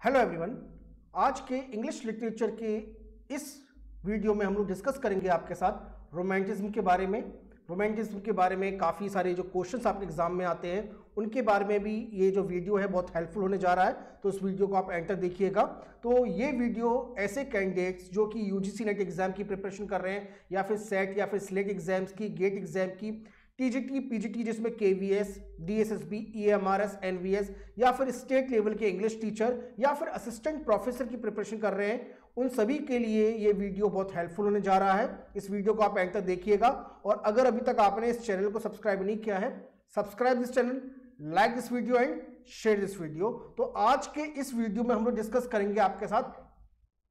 Hello everyone आज के English literature के इस वीडियो में हम लोग डिस्कस करेंगे आपके साथ रोमांटिज्म के बारे में। रोमांटिज्म के बारे में काफ़ी सारे जो क्वेश्चंस आपके एग्ज़ाम में आते हैं, उनके बारे में भी ये जो वीडियो है बहुत हेल्पफुल होने जा रहा है तो इस वीडियो को आप एंटर देखिएगा। तो ये वीडियो ऐसे कैंडिडेट्स जो कि यूजीसी नेट एग्ज़ाम की प्रिपरेशन कर रहे हैं, या फिर सेट या फिर स्लेट एग्ज़ाम्स की गेट एग्ज़ाम की टीजीटी पीजीटी जिसमें केवीएस डीएसएसबी ईएमआरएस एनवीएस या फिर स्टेट लेवल के इंग्लिश टीचर या फिर असिस्टेंट प्रोफेसर की प्रिपरेशन कर रहे हैं, उन सभी के लिए ये वीडियो बहुत हेल्पफुल होने जा रहा है। इस वीडियो को आप एंड तक देखिएगा और अगर अभी तक आपने इस चैनल को सब्सक्राइब नहीं किया है subscribe this channel like this video and share this video तो आज के इस वीडियो में हम लोग डिस्कस करेंगे आपके साथ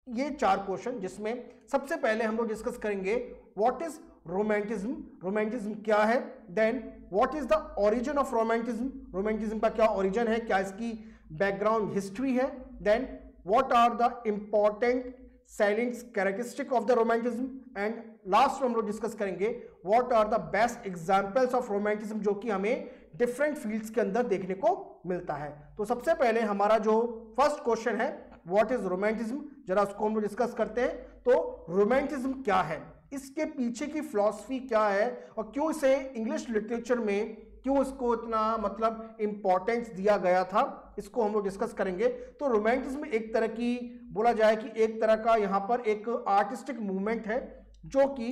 ये चार क्वेश्चन जिसमें सबसे पहले हम लोग डिस्कस करेंगे व्हाट इज़ रोमांटिज्म रोमांटिज्म क्या है? Then what is the origin of romanticism romanticism का क्या ओरिजिन है? क्या इसकी बैकग्राउंड हिस्ट्री है? Then what are the important salient characteristic of the romanticism and last हम लोग डिस्कस करेंगे what are the best examples of romanticism जो कि हमें डिफरेंट फील्ड्स के अंदर देखने को मिलता है? तो सबसे पहले हमारा जो फ़र्स्ट क्वेश्चन है व्हाट इज़ रोमांटिज्म जरा उसको हम लोग डिस्कस करते हैं। तो रोमांटिज्म क्या है? इसके पीछे की फिलॉसफी क्या है और क्यों इसे इंग्लिश लिटरेचर में क्यों इसको इतना मतलब इंपॉर्टेंस दिया गया था? इसको हम लोग डिस्कस करेंगे। तो रोमांटिज्म एक तरह की, बोला जाए कि एक तरह का यहाँ पर एक आर्टिस्टिक मूवमेंट है, जो कि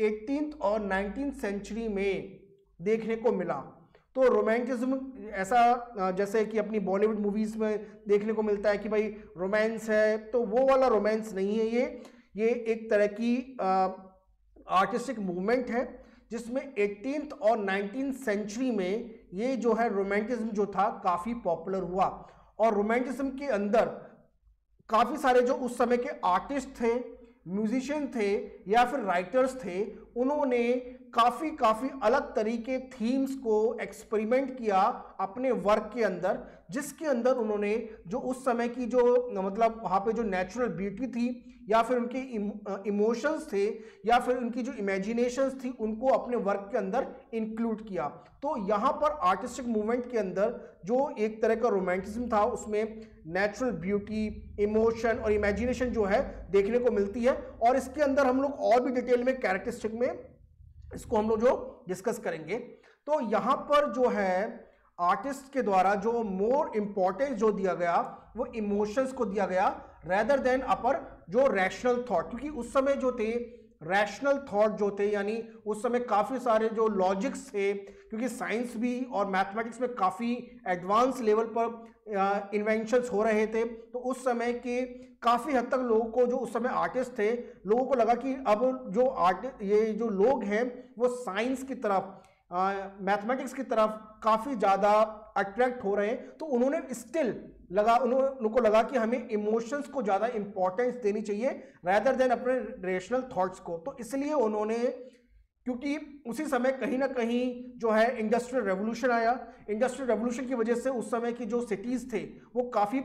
एटीन और नाइनटीन सेंचुरी में देखने को मिला। तो रोमांटिज्म ऐसा, जैसे कि अपनी बॉलीवुड मूवीज़ में देखने को मिलता है कि भाई रोमांस है तो वो वाला रोमांस नहीं है ये। ये एक तरह की आर्टिस्टिक मूवमेंट है, जिसमें एटीन और नाइनटीन सेंचुरी में ये जो है रोमांटिज्म जो था काफ़ी पॉपुलर हुआ। और रोमांटिज्म के अंदर काफ़ी सारे जो उस समय के आर्टिस्ट थे म्यूजिशियन थे या फिर राइटर्स थे, उन्होंने काफ़ी काफ़ी अलग तरीके थीम्स को एक्सपेरिमेंट किया अपने वर्क के अंदर, जिसके अंदर उन्होंने जो उस समय की जो मतलब वहाँ पे जो नेचुरल ब्यूटी थी, या फिर उनके इमोशंस थे, या फिर उनकी जो इमेजिनेशंस थी, उनको अपने वर्क के अंदर इंक्लूड किया। तो यहाँ पर आर्टिस्टिक मूवमेंट के अंदर जो एक तरह का रोमांटिज्म था, उसमें नेचुरल ब्यूटी इमोशन और इमेजिनेशन जो है देखने को मिलती है। और इसके अंदर हम लोग और भी डिटेल में कैरेक्टरिस्टिक में इसको हम लोग जो डिस्कस करेंगे। तो यहाँ पर जो है आर्टिस्ट के द्वारा जो मोर इंपॉर्टेंस जो दिया गया, वो इमोशंस को दिया गया रेदर देन अपर जो रैशनल थॉट क्योंकि उस समय जो थे रैशनल थॉट जो थे, यानी उस समय काफ़ी सारे जो लॉजिक्स थे, क्योंकि साइंस भी और मैथमेटिक्स में काफ़ी एडवांस लेवल पर इन्वेंशंस हो रहे थे। तो उस समय के काफ़ी हद तक लोगों को जो उस समय आर्टिस्ट थे, लोगों को लगा कि अब जो आर्ट ये जो लोग हैं, वो साइंस की तरफ़ मैथमेटिक्स की तरफ़ काफ़ी ज़्यादा अट्रैक्ट हो रहे हैं तो उन्होंने स्टिल लगा उनको लगा कि हमें इमोशंस को ज़्यादा इंपॉर्टेंस देनी चाहिए रैदर देन अपने रेशनल थॉट्स को। तो इसलिए उन्होंने, क्योंकि उसी समय कहीं ना कहीं जो है इंडस्ट्रियल रेवोल्यूशन आया। इंडस्ट्रियल रेवोल्यूशन की वजह से उस समय की जो सिटीज़ थे, वो काफ़ी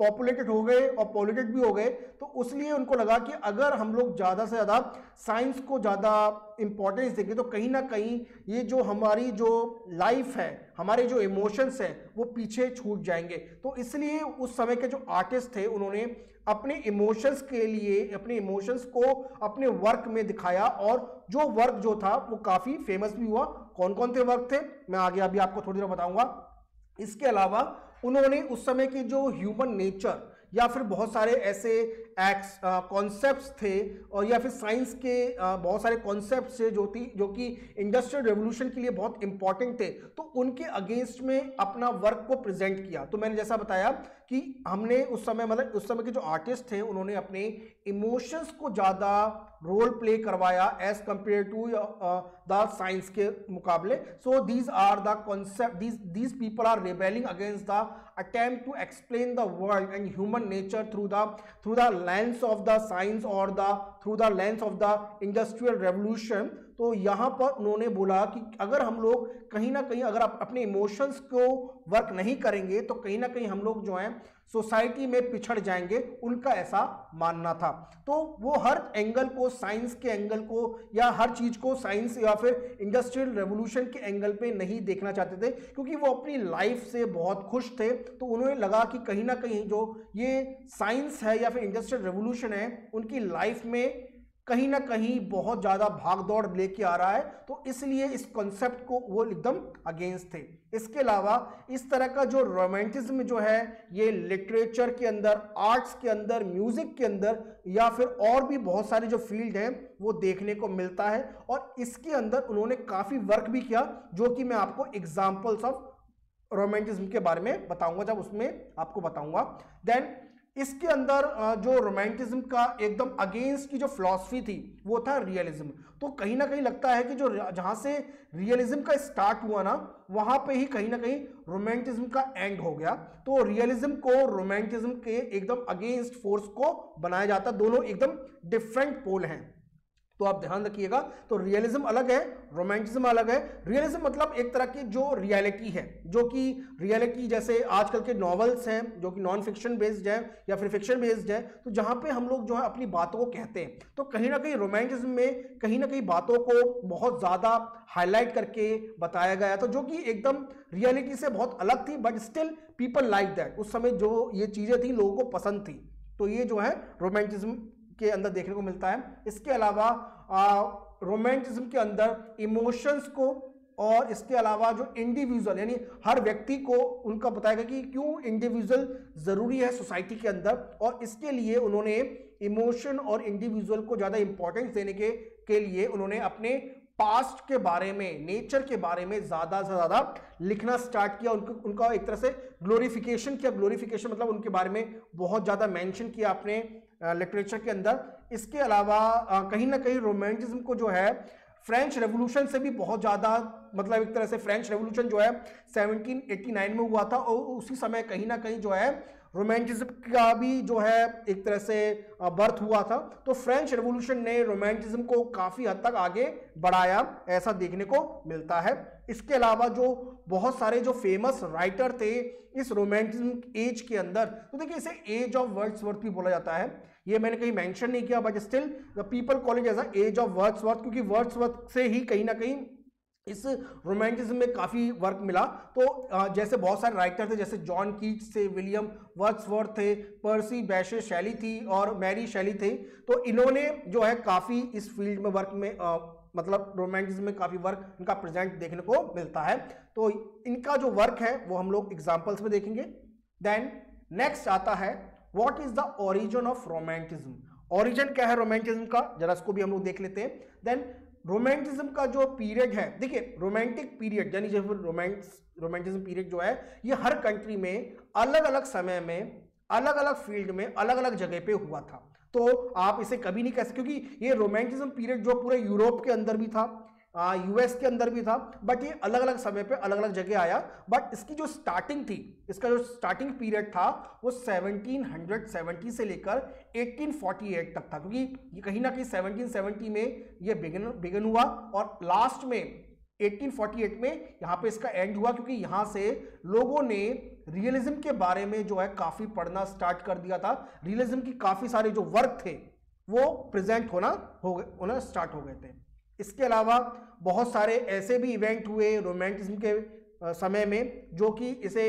पॉपुलेटेड हो गए और पॉल्यूटेड भी हो गए तो उसलिए उनको लगा कि अगर हम लोग ज़्यादा से ज़्यादा साइंस को ज़्यादा इम्पोर्टेंस देंगे तो कहीं ना कहीं ये जो हमारी जो लाइफ है, हमारे जो इमोशंस हैं, वो पीछे छूट जाएँगे। तो इसलिए उस समय के जो आर्टिस्ट थे, उन्होंने अपने इमोशंस के लिए, अपने इमोशंस को अपने वर्क में दिखाया और जो वर्क जो था, वो काफ़ी फ़ेमस भी हुआ। कौन कौन से वर्क थे? मैं आगे अभी आपको थोड़ी देर बताऊँगा। इसके अलावा उन्होंने उस समय की जो ह्यूमन नेचर या फिर बहुत सारे ऐसे एक्स कॉन्सेप्ट्स थे और या फिर साइंस के आ, बहुत सारे कॉन्सेप्ट्स थे जो थी जो कि इंडस्ट्रियल रेवोल्यूशन के लिए बहुत इंपॉर्टेंट थे। तो उनके अगेंस्ट में अपना वर्क को प्रेजेंट किया। तो मैंने जैसा बताया कि हमने उस समय मतलब उस समय के जो आर्टिस्ट थे उन्होंने अपने इमोशंस को ज़्यादा रोल प्ले करवाया as compare to the science के मुकाबले। So these are the concept these these people are rebelling against the attempt to explain the world and human nature through the through the lens of the science or the through the lens of the industrial revolution तो यहाँ पर उन्होंने बोला कि अगर हम लोग कहीं ना कहीं अगर आप अपने इमोशंस को वर्क नहीं करेंगे तो कहीं ना कहीं हम लोग जो हैं सोसाइटी में पिछड़ जाएँगे। उनका ऐसा मानना था। तो वो हर एंगल को साइंस के एंगल को, या हर चीज़ को साइंस या फिर इंडस्ट्रियल रेवोल्यूशन के एंगल पे नहीं देखना चाहते थे, क्योंकि वो अपनी लाइफ से बहुत खुश थे। तो उन्हें लगा कि कहीं ना कहीं जो ये साइंस है या फिर इंडस्ट्रियल रेवोल्यूशन है, उनकी लाइफ में कहीं ना कहीं बहुत ज़्यादा भाग दौड़ लेके आ रहा है तो इसलिए इस कॉन्सेप्ट को वो एकदम अगेंस्ट थे। इसके अलावा इस तरह का जो रोमांटिज्म जो है, ये लिटरेचर के अंदर आर्ट्स के अंदर म्यूज़िक के अंदर, या फिर और भी बहुत सारे जो फ़ील्ड हैं, वो देखने को मिलता है। और इसके अंदर उन्होंने काफ़ी वर्क भी किया, जो कि मैं आपको एग्जाम्पल्स ऑफ़ रोमांटिज्म के बारे में बताऊँगा, जब उसमें आपको बताऊँगा। देन इसके अंदर जो रोमांटिज्म का एकदम अगेंस्ट की जो फिलॉसफी थी, वो था रियलिज्म तो कहीं ना कहीं लगता है कि जो जहाँ से रियलिज्म का स्टार्ट हुआ ना, वहाँ पे ही कहीं ना कहीं रोमांटिज्म का एंड हो गया। तो रियलिज्म को रोमांटिज्म के एकदम अगेंस्ट फोर्स को बनाया जाता। दोनों एकदम डिफरेंट पोल हैं। तो आप ध्यान रखिएगा तो रियलिज्म अलग है रोमांटिज्म अलग है। रियलिज्म मतलब एक तरह की जो रियलिटी है, जो कि रियलिटी जैसे आजकल के नॉवेल्स हैं, जो कि नॉन फिक्शन बेस्ड है या फिर फिक्शन बेस्ड है तो जहाँ पे हम लोग जो है अपनी बातों को कहते हैं। तो कहीं ना कहीं रोमांटिज्म में कहीं ना कहीं बातों को बहुत ज़्यादा हाईलाइट करके बताया गया तो जो कि एकदम रियलिटी से बहुत अलग थी but still people like that उस समय जो ये चीज़ें थी, लोगों को पसंद थी। तो ये जो है रोमांटिज्म के अंदर देखने को मिलता है। इसके अलावा रोमांटिज्म के अंदर इमोशंस को और इसके अलावा जो इंडिविजुअल यानी हर व्यक्ति को उनका बताएगा कि क्यों इंडिविजुअल ज़रूरी है सोसाइटी के अंदर और इसके लिए उन्होंने इमोशन और इंडिविजुअल को ज़्यादा इंपॉर्टेंस देने के के लिए उन्होंने अपने पास्ट के बारे में नेचर के बारे में ज़्यादा से ज़्यादा लिखना स्टार्ट किया। उनको, उनका एक तरह से ग्लोरिफिकेशन किया। ग्लोरिफिकेशन मतलब उनके बारे में बहुत ज़्यादा मेंशन किया अपने लिटरेचर के अंदर। इसके अलावा कहीं ना कहीं रोमांटिज्म को जो है फ्रेंच रेवोल्यूशन से भी बहुत ज़्यादा मतलब एक तरह से फ्रेंच रेवोल्यूशन जो है 1789 में हुआ था और उसी समय कहीं ना कहीं जो है रोमांटिज्म का भी जो है, एक तरह से बर्थ हुआ था। तो फ्रेंच रेवोल्यूशन ने रोमांटिज्म को काफ़ी हद तक आगे बढ़ाया, ऐसा देखने को मिलता है। इसके अलावा जो बहुत सारे जो फ़ेमस राइटर थे इस रोमांटिज्म एज के अंदर तो देखिए इसे एज ऑफ़ वर्ड्स वर्थ भी बोला जाता है। ये मैंने कहीं मेंशन नहीं किया but still the people college as a as of Wordsworth क्योंकि वर्ड्स वर्थ से ही कहीं ना कहीं इस रोमांटिज्म में काफ़ी वर्क मिला। तो जैसे बहुत सारे राइटर थे, जैसे जॉन कीट्स थे विलियम वर्ड्सवर्थ थे पर्सी बैशे शैली थी और मैरी शैली थे। तो इन्होंने जो है काफ़ी इस फ़ील्ड में वर्क में मतलब रोमांटिज्म में काफ़ी वर्क इनका प्रेजेंट देखने को मिलता है। तो इनका जो वर्क है, वो हम लोग एग्जाम्पल्स में देखेंगे। देन नेक्स्ट आता है what is the origin of romanticism origin क्या है रोमांटिज्म का? जरा इसको भी हम लोग देख लेते हैं। देन रोमांटिज्म का जो पीरियड है, देखिए रोमांटिक पीरियड यानी जब रोमांस रोमांटिज्म पीरियड जो है, ये हर कंट्री में अलग अलग समय में अलग अलग फ़ील्ड में अलग अलग जगह पे हुआ था। तो आप इसे कभी नहीं कह सकते, क्योंकि ये रोमांटिज्म पीरियड जो पूरे यूरोप के अंदर भी था यूएस के अंदर भी था बट ये अलग अलग समय पे अलग अलग जगह आया। बट इसकी जो स्टार्टिंग थी, इसका जो स्टार्टिंग पीरियड था, वो 1770 से लेकर 1848 तक था, क्योंकि ये कहीं ना कहीं 1770 में ये बिगन बिगन हुआ और लास्ट में 1848 में यहाँ पे इसका एंड हुआ, क्योंकि यहाँ से लोगों ने रियलिज्म के बारे में जो है काफ़ी पढ़ना स्टार्ट कर दिया था। रियलिज्म की काफ़ी सारे जो वर्क थे, वो प्रेजेंट होना हो गए, होना स्टार्ट हो गए थे। इसके अलावा बहुत सारे ऐसे भी इवेंट हुए रोमांटिज्म के समय में, जो कि इसे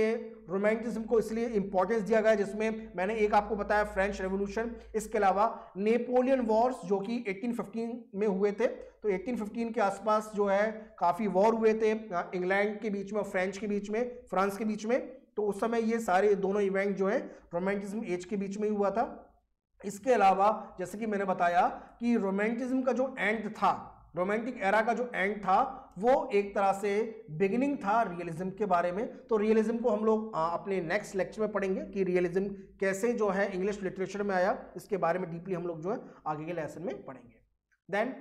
रोमांटिज्म को इसलिए इंपॉर्टेंस दिया गया, जिसमें मैंने एक आपको बताया फ्रेंच रेवोल्यूशन इसके अलावा नेपोलियन वॉर्स जो कि 1815 में हुए थे। तो 1815 के आसपास जो है काफ़ी वॉर हुए थे। इंग्लैंड के बीच में और फ्रेंच के बीच में फ्रांस के बीच में। तो उस समय ये सारे दोनों इवेंट जो है रोमांटिज्म एज के बीच में ही हुआ था। इसके अलावा, जैसे कि मैंने बताया कि रोमांटिज्म का जो एंड था रोमांटिक एरा का जो एंड था, वो एक तरह से बिगिनिंग था रियलिज्म के बारे में। तो रियलिज्म को हम लोग अपने नेक्स्ट लेक्चर में पढ़ेंगे कि रियलिज्म कैसे जो है इंग्लिश लिटरेचर में आया। इसके बारे में डीपली हम लोग जो है आगे के लेसन में पढ़ेंगे। Then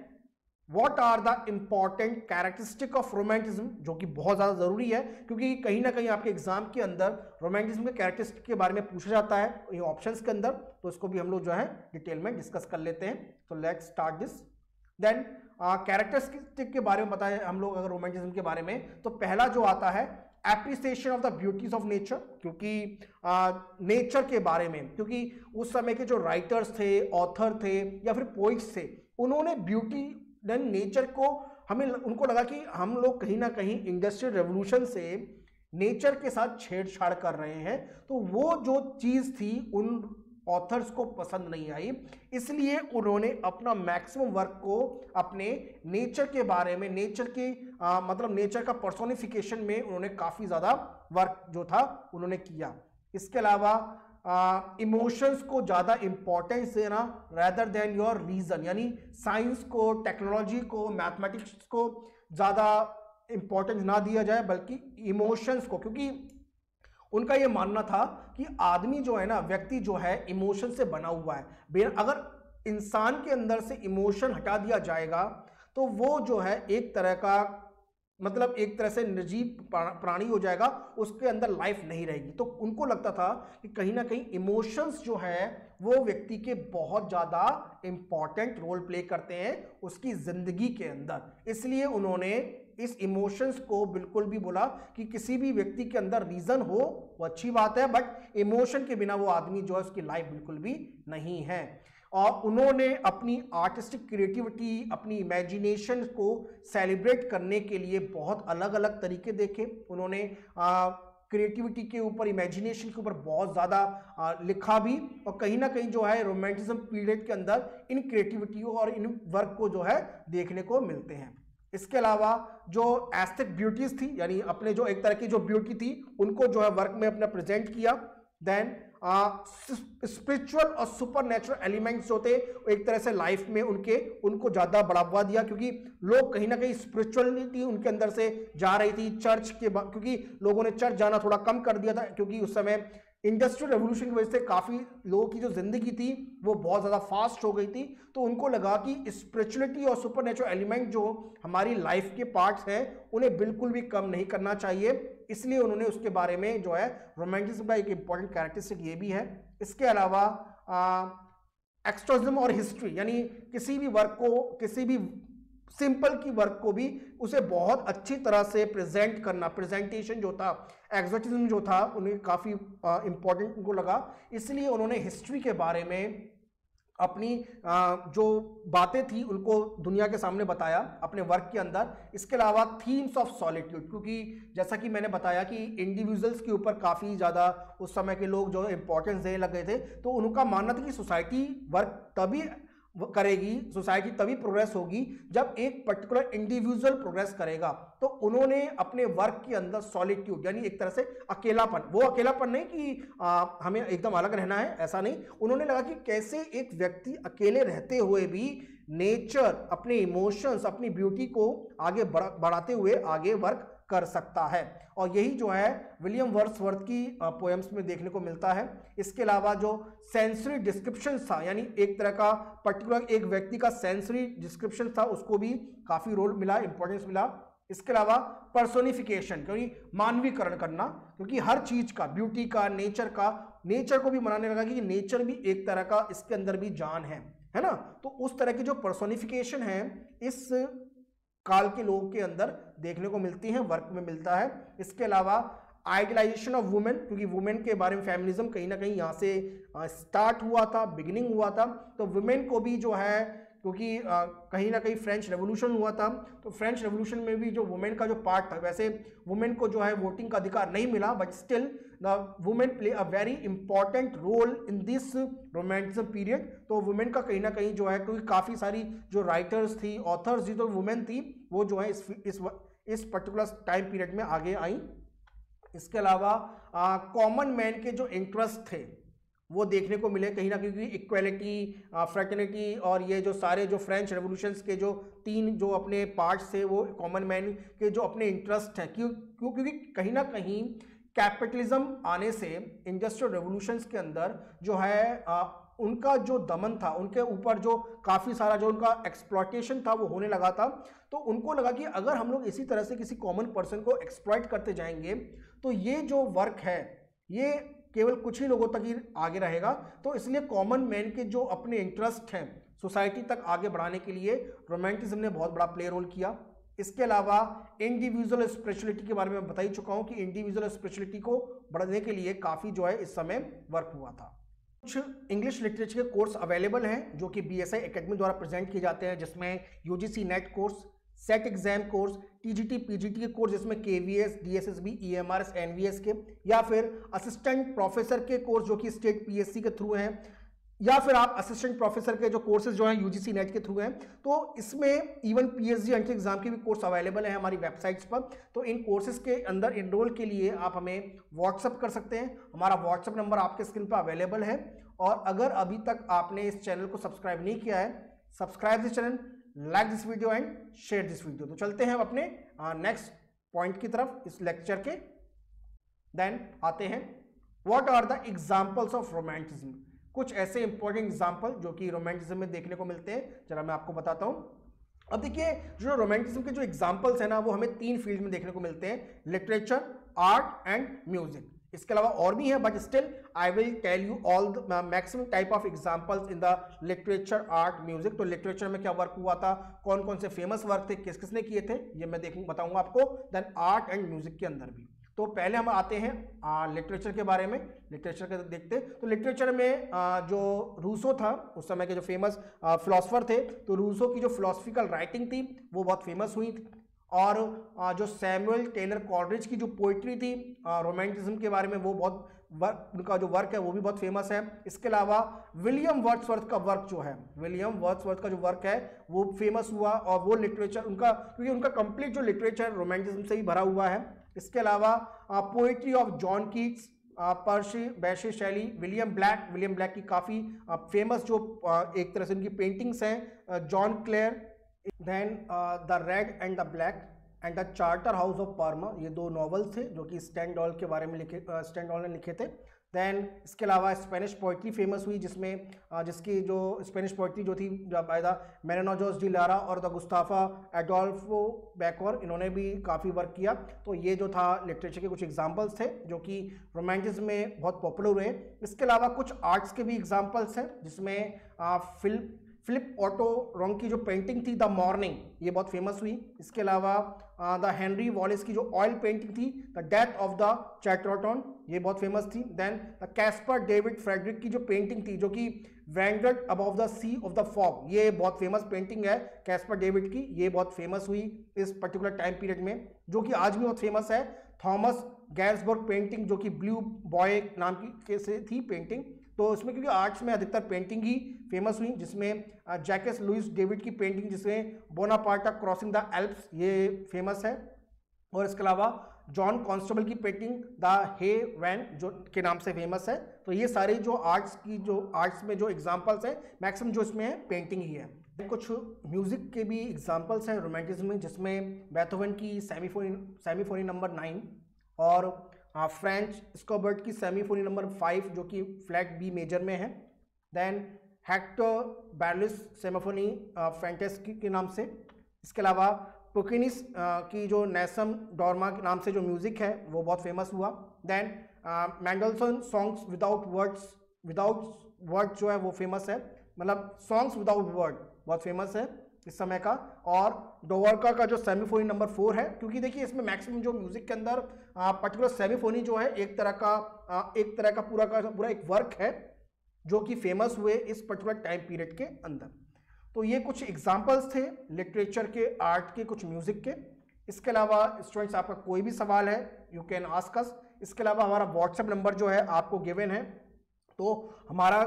what are the important characteristic of romanticism जो कि बहुत ज़्यादा ज़रूरी है, क्योंकि कहीं ना कहीं आपके एग्ज़ाम के अंदर रोमांटिज्म के कैरेक्टरिस्टिक के बारे में पूछा जाता है, ये के अंदर तो इसको भी हम लोग जो है डिटेल में डिस्कस कर लेते हैं। तो let's start this then characteristic के बारे में बताएँ हम लोग अगर रोमांटिज्म के बारे में तो पहला जो आता है appreciation of the beauties of nature क्योंकि नेचर के बारे में, क्योंकि उस समय के जो राइटर्स थे ऑथर थे, या फिर पोइट्स थे, उन्होंने ब्यूटी देन नेचर को हमें उनको लगा कि हम लोग कहीं ना कहीं इंडस्ट्रियल रेवोल्यूशन से नेचर के साथ छेड़छाड़ कर रहे हैं। तो वो जो चीज़ थी उन ऑथर्स को पसंद नहीं आई। इसलिए उन्होंने अपना मैक्सिमम वर्क को अपने नेचर के बारे में नेचर के आ, मतलब नेचर का पर्सोनिफिकेशन में उन्होंने काफ़ी ज़्यादा वर्क जो था उन्होंने किया। इसके अलावा इमोशंस uh, को ज़्यादा इंपॉर्टेंस देना रैदर देन योर रीज़न यानी साइंस को टेक्नोलॉजी को मैथमेटिक्स को ज़्यादा इंपॉर्टेंस ना दिया जाए बल्कि इमोशंस को क्योंकि उनका ये मानना था कि आदमी जो है ना व्यक्ति जो है इमोशन से बना हुआ है। अगर इंसान के अंदर से इमोशन हटा दिया जाएगा तो वो जो है एक तरह का मतलब एक तरह से निर्जीव प्राणी हो जाएगा, उसके अंदर लाइफ नहीं रहेगी। तो उनको लगता था कि कहीं ना कहीं इमोशंस जो है, वो व्यक्ति के बहुत ज़्यादा इंपॉर्टेंट रोल प्ले करते हैं उसकी ज़िंदगी के अंदर। इसलिए उन्होंने इस इमोशंस को बिल्कुल भी बोला कि किसी भी व्यक्ति के अंदर रीज़न हो, वो अच्छी बात है बट इमोशन के बिना वो आदमी जो है उसकी लाइफ बिल्कुल भी नहीं है। और उन्होंने अपनी आर्टिस्टिक क्रिएटिविटी अपनी इमेजिनेशन को सेलिब्रेट करने के लिए बहुत अलग अलग तरीके देखे। उन्होंने क्रिएटिविटी के ऊपर इमेजिनेशन के ऊपर बहुत ज़्यादा लिखा भी और कहीं ना कहीं जो है रोमांटिज्म पीरियड के अंदर इन क्रिएटिविटी और इन वर्क को जो है देखने को मिलते हैं। इसके अलावा जो एस्थेटिक ब्यूटीज थी, यानी अपने जो एक तरह की जो ब्यूटी थी, उनको जो है वर्क में अपना प्रेजेंट किया। देन स्पिरिचुअल और सुपर नेचुरल एलिमेंट्स थे एक तरह से लाइफ में उनके, उनको ज़्यादा बढ़ावा दिया क्योंकि लोग कहीं ना कहीं स्पिरिचुअलिटी उनके अंदर से जा रही थी चर्च के क्योंकि लोगों ने चर्च जाना थोड़ा कम कर दिया था क्योंकि उस समय इंडस्ट्रियल रेवोल्यूशन की वजह से काफ़ी लोगों की जो ज़िंदगी थी, वो बहुत ज़्यादा फास्ट हो गई थी। तो उनको लगा कि स्पिरिचुअलिटी और सुपर नेचुरल एलिमेंट जो हमारी लाइफ के पार्ट्स हैं, उन्हें बिल्कुल भी कम नहीं करना चाहिए। इसलिए उन्होंने उसके बारे में जो है रोमांटिज्म का एक इंपॉर्टेंट कैरेक्टरिस्टिक ये भी है। इसके अलावा एक्सट्रोजम और हिस्ट्री यानी किसी भी वर्क को, किसी भी सिंपल की वर्क को भी उसे बहुत अच्छी तरह से प्रेजेंट करना प्रेजेंटेशन जो था एग्जोटिज्म जो था, उन्हें काफ़ी इंपॉर्टेंट उनको लगा। इसलिए उन्होंने हिस्ट्री के बारे में अपनी जो बातें थी उनको दुनिया के सामने बताया अपने वर्क के अंदर। इसके अलावा थीम्स ऑफ़ सॉलिट्यूड क्योंकि जैसा कि मैंने बताया कि इंडिविजुअल्स के ऊपर काफ़ी ज़्यादा उस समय के लोग जो इम्पोर्टेंस देने लग गए थे तो उनका मानना था कि सोसाइटी वर्क तभी करेगी सोसाइटी तभी प्रोग्रेस होगी जब एक पर्टिकुलर इंडिविजुअल प्रोग्रेस करेगा। तो उन्होंने अपने वर्क के अंदर सॉलिट्यूड यानी एक तरह से अकेलापन वो अकेलापन नहीं कि आ, हमें एकदम अलग रहना है ऐसा नहीं। उन्होंने लगा कि कैसे एक व्यक्ति अकेले रहते हुए भी नेचर अपने इमोशंस अपनी ब्यूटी को आगे बढ़ाते हुए आगे वर्क कर सकता है। और यही जो है विलियम वर्ड्सवर्थ की पोएम्स में देखने को मिलता है। इसके अलावा जो सेंसरी डिस्क्रिप्शन था, यानी एक तरह का पर्टिकुलर एक व्यक्ति का सेंसरी डिस्क्रिप्शन था, उसको भी काफ़ी रोल मिला इंपॉर्टेंस मिला। इसके अलावा पर्सोनिफिकेशन क्योंकि मानवीकरण करना, क्योंकि हर चीज़ का ब्यूटी का नेचर का नेचर को भी मनाने लगा कि नेचर भी एक तरह का इसके अंदर भी जान है है ना? तो उस तरह की जो पर्सोनिफिकेशन है, इस काल के लोगों के अंदर देखने को मिलती हैं, वर्क में मिलता है। इसके अलावा आइडियलाइजेशन ऑफ़ वुमेन, क्योंकि वुमेन के बारे में फेमिनिज्म कहीं ना कहीं यहाँ से स्टार्ट हुआ था बिगिनिंग हुआ था। तो वुमेन को भी जो है, क्योंकि कहीं ना कहीं फ्रेंच रेवोल्यूशन हुआ था तो फ्रेंच रेवोल्यूशन में भी जो वुमेन का जो पार्ट था, वैसे वुमेन को जो है वोटिंग का अधिकार नहीं मिला but still the women play a very important role in this romanticism period तो वुमेन का कहीं ना कहीं जो है, क्योंकि काफ़ी सारी जो राइटर्स थी ऑथर्स थी तो वुमेन थी, वो जो है इस इस इस पर्टिकुलर टाइम पीरियड में आगे आई। इसके अलावा कॉमन मैन के जो इंटरेस्ट थे, वो देखने को मिले कहीं ना क्योंकि इक्वलिटी फ्रेटर्निटी और ये जो सारे जो फ्रेंच रेवोल्यूशंस के जो तीन जो अपने पार्ट्स थे, वो कॉमन मैन के जो अपने इंटरेस्ट हैं। क्यों क्यों, क्योंकि कहीं ना कहीं कैपिटलिज्म आने से इंडस्ट्रियल रेवोल्यूशंस के अंदर जो है आ, उनका जो दमन था उनके ऊपर जो काफ़ी सारा जो उनका एक्सप्लॉटेशन था वो होने लगा था। तो उनको लगा कि अगर हम लोग इसी तरह से किसी कॉमन पर्सन को एक्सप्लॉयट करते जाएँगे तो ये जो वर्क है ये केवल कुछ ही लोगों तक ही आगे रहेगा। तो इसलिए कॉमन मैन के जो अपने इंटरेस्ट हैं सोसाइटी तक आगे बढ़ाने के लिए रोमांटिज्म ने बहुत बड़ा प्ले रोल किया। इसके अलावा इंडिविजुअल स्पेशलिटी के बारे में बता ही चुका हूँ कि इंडिविजुअल स्पेशलिटी को बढ़ने के लिए काफ़ी जो है इस समय वर्क हुआ था। कुछ इंग्लिश लिटरेचर के कोर्स अवेलेबल हैं, जो कि बी एस द्वारा प्रेजेंट किए जाते हैं, जिसमें UGC net course set exam course TGT PGT के कोर्स जिसमें K V S D S S B E M R S N V S के, या फिर असिस्टेंट प्रोफेसर के कोर्स जो कि स्टेट पीएससी के थ्रू हैं। या फिर आप असिस्टेंट प्रोफेसर के जो कोर्सेज जो हैं यूजीसी नेट के थ्रू हैं तो इसमें इवन पीएचडी एंट्री एग्ज़ाम के भी कोर्स अवेलेबल हैं हमारी वेबसाइट्स पर। तो इन कोर्सेज के अंदर इनरोल के लिए आप हमें व्हाट्सअप कर सकते हैं। हमारा व्हाट्सअप नंबर आपके स्क्रीन पर अवेलेबल है। और अगर अभी तक आपने इस चैनल को सब्सक्राइब नहीं किया है subscribe this channel like this video and share this video तो चलते हैं अपने नेक्स्ट पॉइंट की तरफ़ इस लेक्चर के। देन आते हैं। What are the examples of romanticism कुछ ऐसे इंपॉर्टेंट एग्ज़ाम्पल जो कि रोमांटिज्म में देखने को मिलते हैं। जरा मैं आपको बताता हूँ। अब देखिए, जो रोमांटिज्म के जो एग्जाम्पल्स हैं ना, वो हमें तीन फ़ील्ड में देखने को मिलते हैं। लिटरेचर आर्ट एंड म्यूज़िक इसके अलावा और भी है but still I will tell you all the maximum type of examples in the literature art music तो लिटरेचर में क्या वर्क हुआ था? कौन कौन से फ़ेमस वर्क थे? किस किसने किए थे? ये मैं देखूँ, बताऊँगा आपको। देन आर्ट एंड म्यूज़िक के अंदर भी। तो पहले हम आते हैं लिटरेचर के बारे में। लिटरेचर के देखते तो लिटरेचर में आ, जो रूसो था उस समय के जो फ़ेमस फिलोसफर थे तो रूसो की जो फिलोसफिकल राइटिंग थी वो बहुत फ़ेमस हुई थी। और आ, जो सैमुअल टेलर कॉलरिज की जो पोइट्री थी रोमांटिज्म के बारे में वो बहुत वर्क उनका जो वर्क है वो भी बहुत फ़ेमस है। इसके अलावा विलियम वर्ड्सवर्थ का वर्क जो है विलियम वर्ड्सवर्थ का जो वर्क है वो फ़ेमस हुआ। और वो लिटरेचर उनका क्योंकि उनका कंप्लीट जो लिटरेचर रोमांटिज्म से ही भरा हुआ है। इसके अलावा poetry of John Keats Percy Bysshe Shelley William black William black की काफ़ी फ़ेमस जो एक तरह से उनकी पेंटिंग्स हैं John Clare then the red and the black and the charterhouse of Parma ये दो नॉवल्स थे जो कि स्टैंड डॉल के बारे में लिखे स्टैंड डॉल ने लिखे थे। देन इसके अलावा स्पेनिश पोइट्री फ़ेमस हुई, जिसमें जिसकी जो स्पेनिश पोइट्री जो थी बाय द डी लारा और द गुस्ताफा एडोल्फो बैकोर इन्होंने भी काफ़ी वर्क किया। तो ये जो था लिटरेचर के कुछ एग्जांपल्स थे, जो कि रोमांटिस में बहुत पॉपुलर हुए। इसके अलावा कुछ आर्ट्स के भी एग्जाम्पल्स हैं, जिसमें फ़िल्म फिलिप ऑटो रोंग की जो पेंटिंग थी द मॉर्निंग ये बहुत फ़ेमस हुई। इसके अलावा द हेनरी वॉलिस की जो ऑयल पेंटिंग थी the death of the Chatterton ये बहुत फ़ेमस थी। Then the Caspar David Friedrich की जो पेंटिंग थी, जो कि wanderer above the sea of the fog ये बहुत फ़ेमस पेंटिंग है कैस्पर डेविड की, ये बहुत फ़ेमस हुई इस पर्टिकुलर टाइम पीरियड में, जो कि आज भी बहुत फ़ेमस है। थॉमस गैर्सबर्ग पेंटिंग जो कि ब्लू बॉय नाम की से थी पेंटिंग तो उसमें क्योंकि आर्ट्स में अधिकतर पेंटिंग ही फ़ेमस हुई, जिसमें जैकेस लुइस डेविड की पेंटिंग जिसमें बोनापार्टा क्रॉसिंग द एल्प्स ये फ़ेमस है। और इसके अलावा जॉन कॉन्स्टेबल की पेंटिंग द हे वैन जो के नाम से फ़ेमस है। तो ये सारे जो आर्ट्स की जो आर्ट्स में जो एग्जाम्पल्स हैं मैक्सिमम जो इसमें है पेंटिंग ही है। कुछ म्यूज़िक के भी एग्जाम्पल्स हैं रोमांटिज्म में, जिसमें बैथोवन की सेमीफोनी सेमीफोनी नंबर नाइन और फ्रेंच स्कोबर्ट की सेमीफोनी नंबर फाइव जो कि फ्लैट बी मेजर में है. Then Hector Berlioz symphonie fantastique के नाम से. इसके अलावा पुकिनिस की जो नेसम डॉर्मा के नाम से जो म्यूज़िक है, वो बहुत फ़ेमस हुआ. Then Mendelssohn songs without words without word जो है, वो फ़ेमस है. मतलब सॉन्ग्स विदाउट वर्ड बहुत फ़ेमस है. इस समय का। और डोवर्का का जो सेमीफोनी नंबर फोर है क्योंकि देखिए इसमें मैक्सिमम जो म्यूज़िक के अंदर पर्टिकुलर सेमीफोनी जो है एक तरह का आ, एक तरह का पूरा का पूरा एक वर्क है जो कि फ़ेमस हुए इस पर्टिकुलर टाइम पीरियड के अंदर। तो ये कुछ एग्जाम्पल्स थे लिटरेचर के आर्ट के कुछ म्यूज़िक के। इसके अलावा स्टूडेंट्स आपका कोई भी सवाल है यू कैन आस्क अस इसके अलावा हमारा व्हाट्सएप नंबर जो है आपको गिवन है। तो हमारा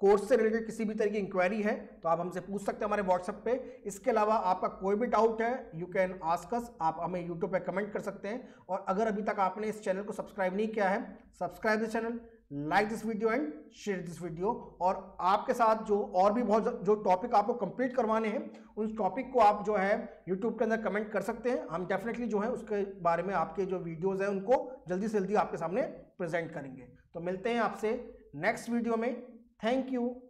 कोर्स से रिलेटेड किसी भी तरह की इंक्वायरी है तो आप हमसे पूछ सकते हैं हमारे व्हाट्सएप पे। इसके अलावा आपका कोई भी डाउट है यू कैन आस्क अस आप हमें यूट्यूब पे कमेंट कर सकते हैं। और अगर अभी तक आपने इस चैनल को सब्सक्राइब नहीं किया है subscribe this channel like this video and share this video और आपके साथ जो और भी बहुत जो टॉपिक आपको कंप्लीट करवाने हैं, उस टॉपिक को आप जो है यूट्यूब के अंदर कमेंट कर सकते हैं। हम डेफिनेटली जो है उसके बारे में आपके जो वीडियोज़ हैं, उनको जल्दी से जल्दी आपके सामने प्रेजेंट करेंगे। तो मिलते हैं आपसे नेक्स्ट वीडियो में। Thank you